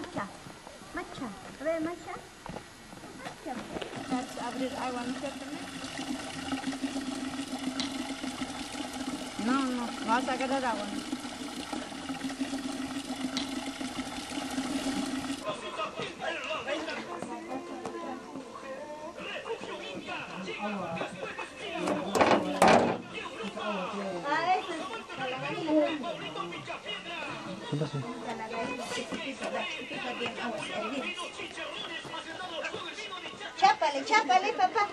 marcha, marcha, marcha. A ver, marcha. Marcha. That's agua, ¿no es cierto? No, no. Ah, a la gallina. ¿Qué pasó? Chápale, chápale, papá.